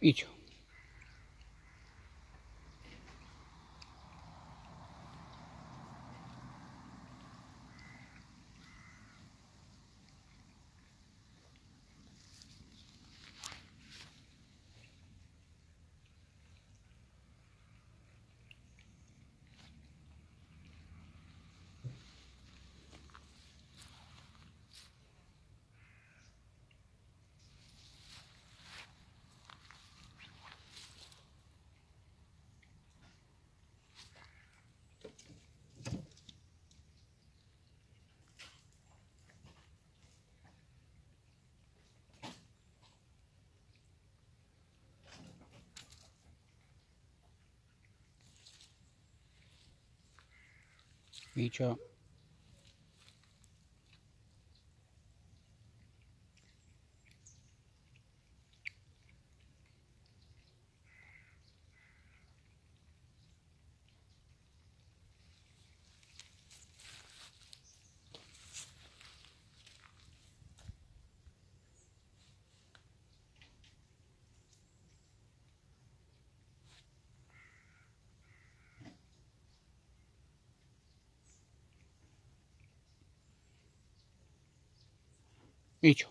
Bicho. feature Bicho.